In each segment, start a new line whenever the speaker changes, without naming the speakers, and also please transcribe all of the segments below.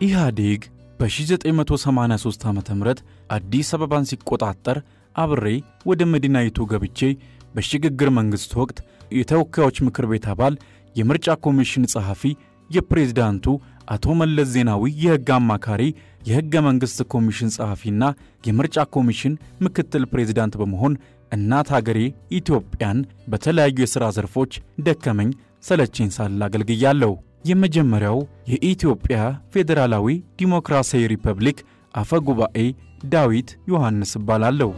ኢህአዴግ በ1983 ዓ ም አዲስ አበባን ሲቆጣጠር አብሬ ወደ መዲናይቱ ገብቼ በሽግግር መንግሥት ወቅት የተወካዮች ምክር ቤት አባል፣ የምርጫ ኮሚሽን ጸሐፊ፣ የፕሬዝዳንቱ አቶ መለስ ዜናዊ የሕግ አማካሪ፣ የሕገ መንግሥት ኮሚሽን ጸሐፊና የምርጫ ኮሚሽን ምክትል ፕሬዝዳንት በመሆን እናት አገሬ ኢትዮጵያን በተለያዩ የሥራ ዘርፎች ደከመኝ ሰለቸኝ ሳል አገልግያለሁ። የመጀመሪያው የኢትዮጵያ ፌዴራላዊ ዲሞክራሲያዊ ሪፐብሊክ አፈ ጉባኤ ዳዊት ዮሐንስ እባላለሁ።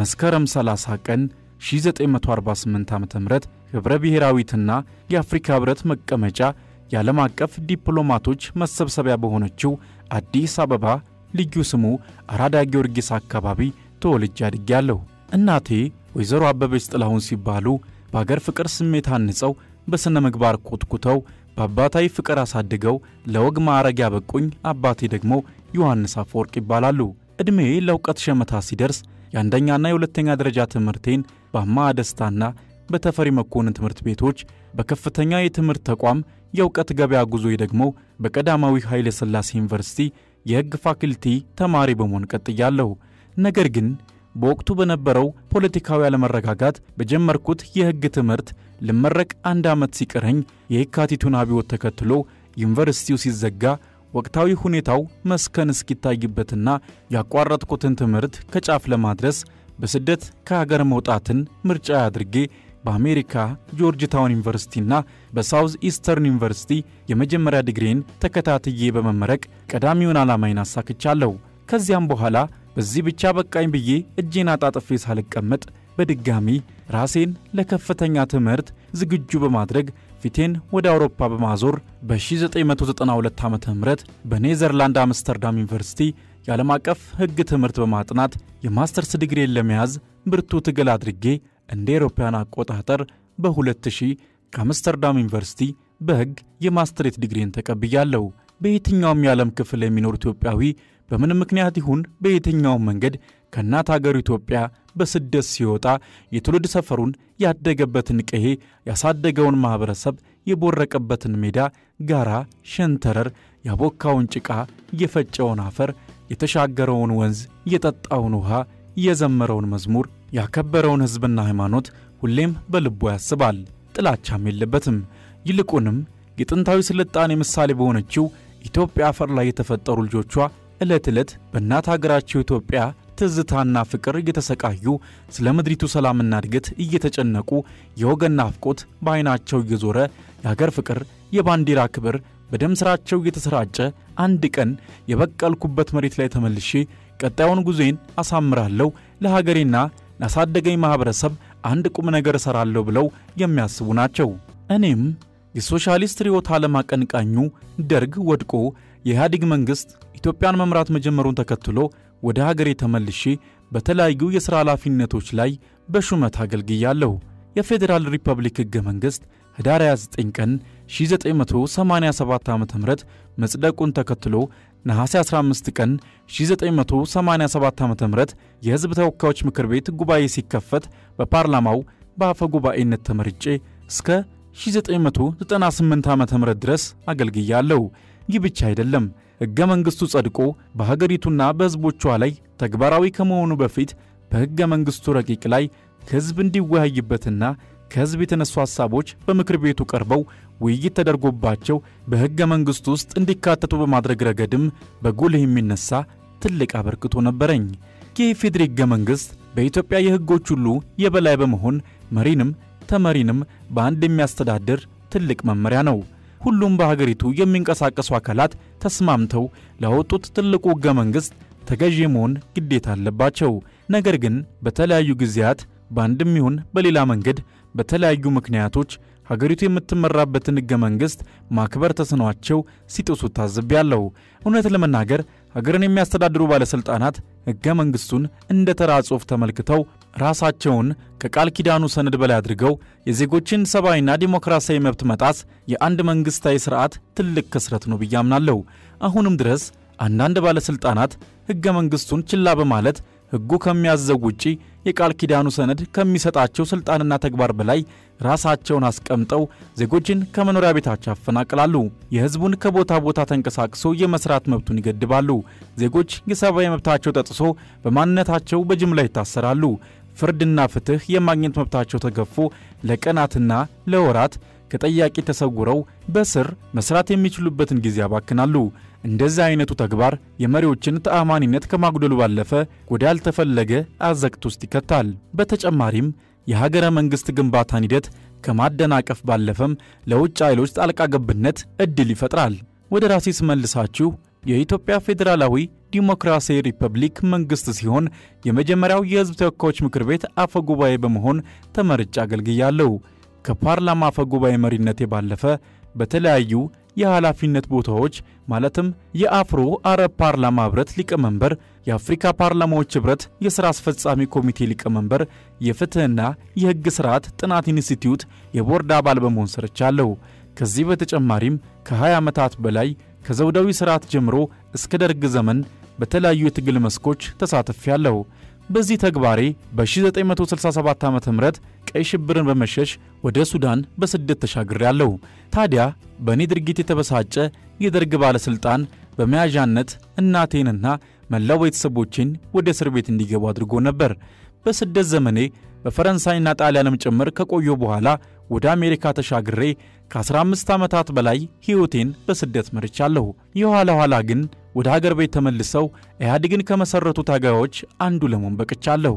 መስከረም 30 ቀን 1948 ዓ ም ኅብረ ብሔራዊትና የአፍሪካ ኅብረት መቀመጫ የዓለም አቀፍ ዲፕሎማቶች መሰብሰቢያ በሆነችው አዲስ አበባ ልዩ ስሙ አራዳ ጊዮርጊስ አካባቢ ተወልጄ አድጌያለሁ። እናቴ ወይዘሮ አበበች ጥላሁን ሲባሉ በአገር ፍቅር ስሜት አንጸው በሥነ ምግባር ኮትኩተው በአባታዊ ፍቅር አሳድገው ለወግ ማዕረግ ያበቁኝ አባቴ ደግሞ ዮሐንስ አፈወርቅ ይባላሉ። ዕድሜ ለእውቀት ሸመታ ሲደርስ የአንደኛና የሁለተኛ ደረጃ ትምህርቴን በአማ ደስታና በተፈሪ መኮንን ትምህርት ቤቶች በከፍተኛ የትምህርት ተቋም የእውቀት ገበያ ጉዞዬ ደግሞ በቀዳማዊ ኃይለ ሥላሴ ዩኒቨርሲቲ የሕግ ፋክልቲ ተማሪ በመሆን ቀጥያለሁ። ነገር ግን በወቅቱ በነበረው ፖለቲካዊ አለመረጋጋት በጀመርኩት የሕግ ትምህርት ልመረቅ አንድ ዓመት ሲቀረኝ የየካቲቱን አብዮት ተከትሎ ዩኒቨርሲቲው ሲዘጋ ወቅታዊ ሁኔታው መስከን እስኪታይበትና ያቋረጥኩትን ትምህርት ከጫፍ ለማድረስ በስደት ከሀገር መውጣትን ምርጫ አድርጌ በአሜሪካ ጆርጅ ታውን ዩኒቨርሲቲና በሳውዝ ኢስተርን ዩኒቨርሲቲ የመጀመሪያ ዲግሪን ተከታትዬ በመመረቅ ቀዳሚውን ዓላማዬን አሳክቻለሁ። ከዚያም በኋላ በዚህ ብቻ በቃኝ ብዬ እጄን አጣጥፌ ሳልቀመጥ በድጋሚ ራሴን ለከፍተኛ ትምህርት ዝግጁ በማድረግ ፊቴን ወደ አውሮፓ በማዞር በ1992 ዓ ም በኔዘርላንድ አምስተርዳም ዩኒቨርሲቲ የዓለም አቀፍ ሕግ ትምህርት በማጥናት የማስተርስ ዲግሪን ለመያዝ ብርቱ ትግል አድርጌ እንደ ኤሮፓያን አቆጣጠር በ2000 ከአምስተርዳም ዩኒቨርሲቲ በሕግ የማስትሬት ዲግሪን ተቀብያለሁ። በየትኛውም የዓለም ክፍል የሚኖር ኢትዮጵያዊ በምን ምክንያት ይሁን በየትኛውም መንገድ ከእናት አገሩ ኢትዮጵያ በስደት ሲወጣ የትውልድ ሰፈሩን ያደገበትን ቀዬ ያሳደገውን ማኅበረሰብ የቦረቀበትን ሜዳ፣ ጋራ፣ ሸንተረር፣ ያቦካውን ጭቃ፣ የፈጨውን አፈር፣ የተሻገረውን ወንዝ፣ የጠጣውን ውሃ፣ የዘመረውን መዝሙር፣ ያከበረውን ሕዝብና ሃይማኖት ሁሌም በልቡ ያስባል። ጥላቻም የለበትም። ይልቁንም የጥንታዊ ስልጣኔ ምሳሌ በሆነችው ኢትዮጵያ አፈር ላይ የተፈጠሩ ልጆቿ ዕለት ዕለት በእናት አገራቸው ኢትዮጵያ ትዝታና ፍቅር እየተሰቃዩ ስለ ምድሪቱ ሰላምና እድገት እየተጨነቁ የወገን ናፍቆት በዐይናቸው እየዞረ የአገር ፍቅር፣ የባንዲራ ክብር በደም ሥራቸው እየተሰራጨ አንድ ቀን የበቀልኩበት መሬት ላይ ተመልሼ ቀጣዩን ጉዞዬን አሳምራለሁ፣ ለሀገሬና ላሳደገኝ ማኅበረሰብ አንድ ቁም ነገር እሠራለሁ ብለው የሚያስቡ ናቸው። እኔም የሶሻሊስት ርዕዮተ ዓለም አቀንቃኙ ደርግ ወድቆ የኢህአዴግ መንግሥት ኢትዮጵያን መምራት መጀመሩን ተከትሎ ወደ ሀገሬ ተመልሼ በተለያዩ የሥራ ኃላፊነቶች ላይ በሹመት አገልግያለሁ። የፌዴራል ሪፐብሊክ ሕገ መንግሥት ኅዳር 29 ቀን 1987 ዓ ም መጽደቁን ተከትሎ ነሐሴ 15 ቀን 1987 ዓ ም የሕዝብ ተወካዮች ምክር ቤት ጉባኤ ሲከፈት በፓርላማው በአፈ ጉባኤነት ተመርጬ እስከ 1998 ዓ ም ድረስ አገልግያለሁ። ይህ ብቻ አይደለም። ሕገ መንግሥቱ ጸድቆ በሀገሪቱና በሕዝቦቿ ላይ ተግባራዊ ከመሆኑ በፊት በሕገ መንግሥቱ ረቂቅ ላይ ሕዝብ እንዲወያይበትና ከሕዝብ የተነሱ ሐሳቦች በምክር ቤቱ ቀርበው ውይይት ተደርጎባቸው በሕገ መንግሥቱ ውስጥ እንዲካተቱ በማድረግ ረገድም በጉልህ የሚነሳ ትልቅ አበርክቶ ነበረኝ። የኢፌዴሪ ሕገ መንግሥት በኢትዮጵያ የሕጎች ሁሉ የበላይ በመሆን መሪንም ተመሪንም በአንድ የሚያስተዳድር ትልቅ መመሪያ ነው። ሁሉም በሀገሪቱ የሚንቀሳቀሱ አካላት ተስማምተው ላወጡት ትልቁ ሕገ መንግሥት ተገዢ መሆን ግዴታ አለባቸው። ነገር ግን በተለያዩ ጊዜያት በአንድም ይሁን በሌላ መንገድ በተለያዩ ምክንያቶች ሀገሪቱ የምትመራበትን ሕገ መንግሥት ማክበር ተስኗቸው ሲጥሱ ታዝቤያለሁ። እውነት ለመናገር ሀገርን የሚያስተዳድሩ ባለሥልጣናት ሕገ መንግሥቱን እንደ ተራ ጽሑፍ ተመልክተው ራሳቸውን ከቃል ኪዳኑ ሰነድ በላይ አድርገው የዜጎችን ሰብአዊና ዲሞክራሲያዊ መብት መጣስ የአንድ መንግሥታዊ ሥርዓት ትልቅ ክስረት ነው ብዬ አምናለሁ። አሁንም ድረስ አንዳንድ ባለሥልጣናት ሕገ መንግሥቱን ችላ በማለት ሕጉ ከሚያዘው ውጪ የቃል ኪዳኑ ሰነድ ከሚሰጣቸው ሥልጣንና ተግባር በላይ ራሳቸውን አስቀምጠው ዜጎችን ከመኖሪያ ቤታቸው ያፈናቅላሉ። የሕዝቡን ከቦታ ቦታ ተንቀሳቅሶ የመስራት መብቱን ይገድባሉ። ዜጎች የሰብአዊ መብታቸው ተጥሶ በማንነታቸው በጅምላ ይታሰራሉ። ፍርድና ፍትሕ የማግኘት መብታቸው ተገፎ ለቀናትና ለወራት ከጠያቂ ተሰውረው በስር መስራት የሚችሉበትን ጊዜ ያባክናሉ። እንደዚህ አይነቱ ተግባር የመሪዎችን ተአማኒነት ከማጉደሉ ባለፈ ወደ ያልተፈለገ አዘቅት ውስጥ ይከታል። በተጨማሪም የሀገረ መንግሥት ግንባታን ሂደት ከማደናቀፍ ባለፈም ለውጭ ኃይሎች ጣልቃ ገብነት ዕድል ይፈጥራል። ወደ ራሴ ስመልሳችሁ የኢትዮጵያ ፌዴራላዊ ዲሞክራሲያዊ ሪፐብሊክ መንግሥት ሲሆን የመጀመሪያው የሕዝብ ተወካዮች ምክር ቤት አፈ ጉባኤ በመሆን ተመርጬ አገልግያለሁ። ከፓርላማ አፈ ጉባኤ መሪነቴ ባለፈ በተለያዩ የኃላፊነት ቦታዎች ማለትም የአፍሮ አረብ ፓርላማ ኅብረት ሊቀመንበር፣ የአፍሪካ ፓርላማዎች ኅብረት የሥራ አስፈጻሚ ኮሚቴ ሊቀመንበር፣ የፍትሕና የሕግ ሥርዓት ጥናት ኢንስቲትዩት የቦርድ አባል በመሆን ሰርቻለሁ። ከዚህ በተጨማሪም ከ20 ዓመታት በላይ ከዘውዳዊ ሥርዓት ጀምሮ እስከ ደርግ ዘመን በተለያዩ የትግል መስኮች ተሳትፌያለሁ። በዚህ ተግባሬ በ1967 ዓ ም ቀይ ሽብርን በመሸሽ ወደ ሱዳን በስደት ተሻግሬያለሁ። ታዲያ በእኔ ድርጊት የተበሳጨ የደርግ ባለሥልጣን በመያዣነት እናቴንና መላው ቤተሰቦቼን ወደ እስር ቤት እንዲገቡ አድርጎ ነበር። በስደት ዘመኔ በፈረንሳይና ጣሊያንም ጭምር ከቆየሁ በኋላ ወደ አሜሪካ ተሻግሬ ከ15 ዓመታት በላይ ሕይወቴን በስደት መርቻለሁ። የኋላ ኋላ ግን ወደ አገር ቤት ተመልሰው ኢህአዴግን ከመሠረቱ ታጋዮች አንዱ ለመሆን በቅቻለሁ።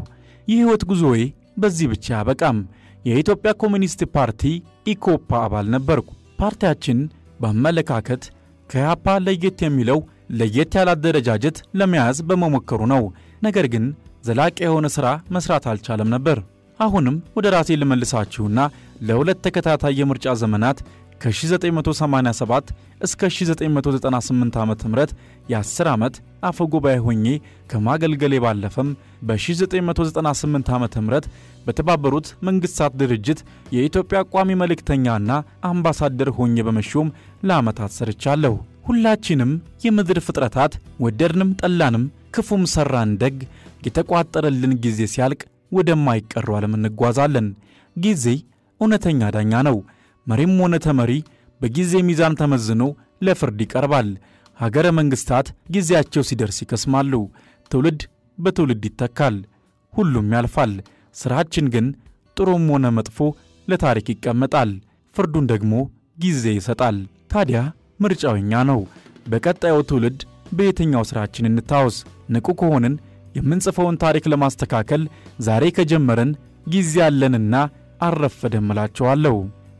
የሕይወት ጉዞዬ በዚህ ብቻ አያበቃም። የኢትዮጵያ ኮሚኒስት ፓርቲ ኢኮፓ አባል ነበርኩ። ፓርቲያችን በአመለካከት ከያፓ ለየት የሚለው ለየት ያለ አደረጃጀት ለመያዝ በመሞከሩ ነው። ነገር ግን ዘላቂ የሆነ ሥራ መሥራት አልቻለም ነበር። አሁንም ወደ ራሴ ልመልሳችሁና ለሁለት ተከታታይ የምርጫ ዘመናት ከ1987 እስከ 1998 ዓ ም የ10 ዓመት አፈ ጉባኤ ሆኜ ከማገልገሌ ባለፈም በ1998 ዓ ም በተባበሩት መንግሥታት ድርጅት የኢትዮጵያ ቋሚ መልእክተኛና አምባሳደር ሆኜ በመሾም ለዓመታት ሰርቻለሁ። ሁላችንም የምድር ፍጥረታት ወደድንም ጠላንም ክፉም ሠራን ደግ የተቋጠረልን ጊዜ ሲያልቅ ወደማይቀረው ዓለም እንጓዛለን። ጊዜ እውነተኛ ዳኛ ነው። መሪም ሆነ ተመሪ በጊዜ ሚዛን ተመዝኖ ለፍርድ ይቀርባል። ሀገረ መንግሥታት ጊዜያቸው ሲደርስ ይከስማሉ። ትውልድ በትውልድ ይተካል። ሁሉም ያልፋል። ሥራችን ግን ጥሩም ሆነ መጥፎ ለታሪክ ይቀመጣል። ፍርዱን ደግሞ ጊዜ ይሰጣል። ታዲያ ምርጫው እኛ ነው። በቀጣዩ ትውልድ በየትኛው ሥራችን እንታወስ? ንቁ ከሆንን የምንጽፈውን ታሪክ ለማስተካከል ዛሬ ከጀመረን ጊዜ አለንና አልረፈደም እላቸዋለሁ።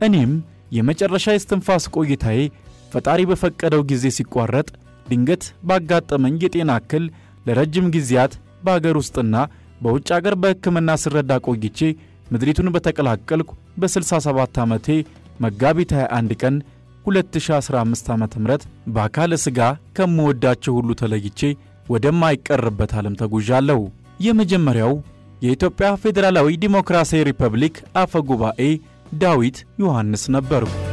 እኔም የመጨረሻ የስትንፋስ ቆይታዬ ፈጣሪ በፈቀደው ጊዜ ሲቋረጥ ድንገት ባጋጠመኝ የጤና እክል ለረጅም ጊዜያት በአገር ውስጥና በውጭ አገር በሕክምና ስረዳ ቆይቼ ምድሪቱን በተቀላቀልኩ በ67 ዓመቴ መጋቢት 21 ቀን 2015 ዓ ም በአካለ ሥጋ ከምወዳቸው ሁሉ ተለይቼ ወደማይቀርበት ዓለም ተጉዣለሁ። የመጀመሪያው የኢትዮጵያ ፌዴራላዊ ዲሞክራሲያዊ ሪፐብሊክ አፈ ጉባኤ ዳዊት ዮሐንስ ነበርኩ።